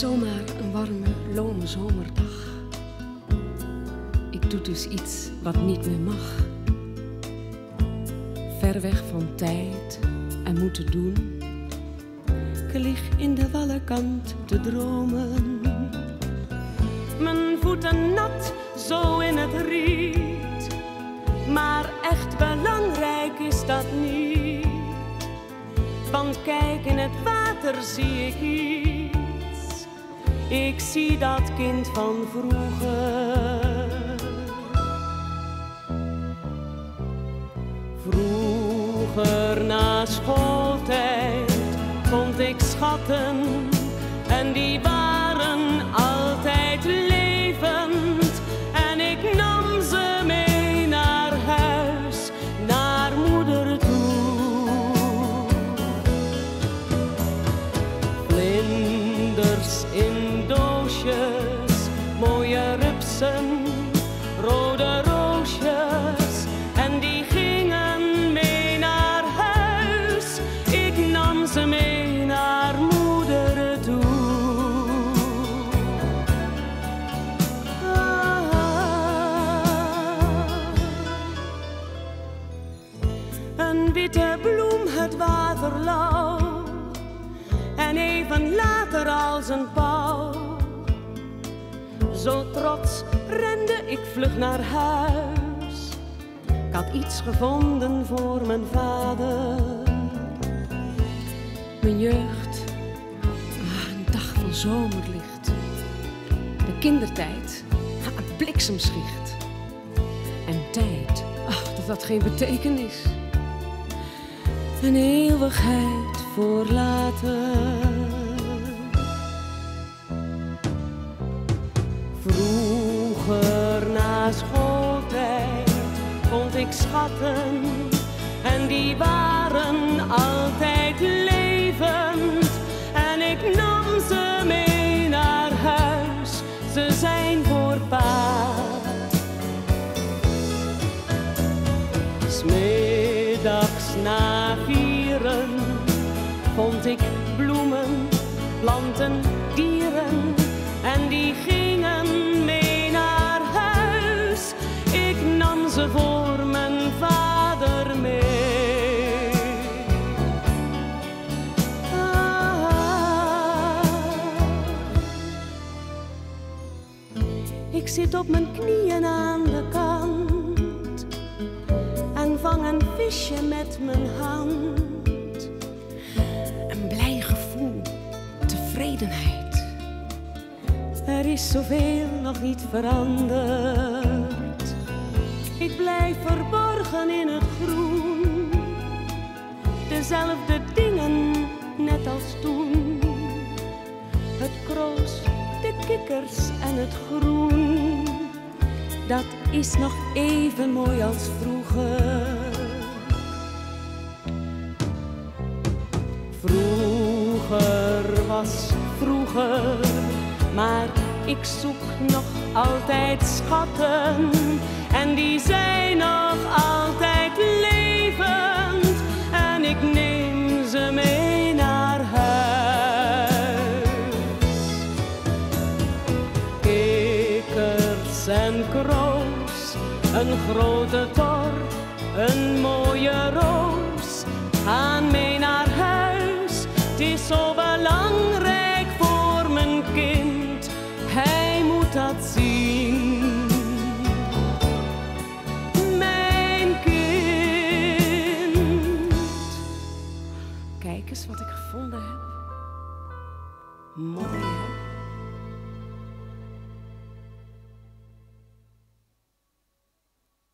zomaar een warme, lome zomerdag. Ik doe dus iets wat niet meer mag. Ver weg van tijd en moeten doen. Ik lig in de wallenkant te dromen. Mijn voeten nat, zo in het riet. Maar echt belangrijk is dat niet. Want kijk, in het water zie ik iets. Ik zie dat kind van vroeger. Vroeger na schooltijd vond ik schatten en die waren altijd levend. En ik nam ze mee naar huis, naar moeder toe. Vlinders in bloem het water lauw en even later als een pauw. Zo trots rende ik vlug naar huis. Ik had iets gevonden voor mijn vader. Mijn jeugd, ah, een dag van zomerlicht. De kindertijd, ah, een bliksemschicht. En tijd, ach, dat had geen betekenis. Een eeuwigheid voor later. Vroeger na schooltijd vond ik schatten en die waren altijd ik bloemen, planten, dieren en die gingen mee naar huis. Ik nam ze voor mijn vader mee. Ah. Ik zit op mijn knieën aan de kant en vang een visje met mijn hand. Er is zoveel nog niet veranderd. Ik blijf verborgen in het groen. Dezelfde dingen, net als toen. Het kroos, de kikkers en het groen. Dat is nog even mooi als vroeger. Vroeger, maar ik zoek nog altijd schatten. En die zijn nog altijd levend. En ik neem ze mee naar huis. Kikkers en kroos, een grote tor, een mooie roos. Kijk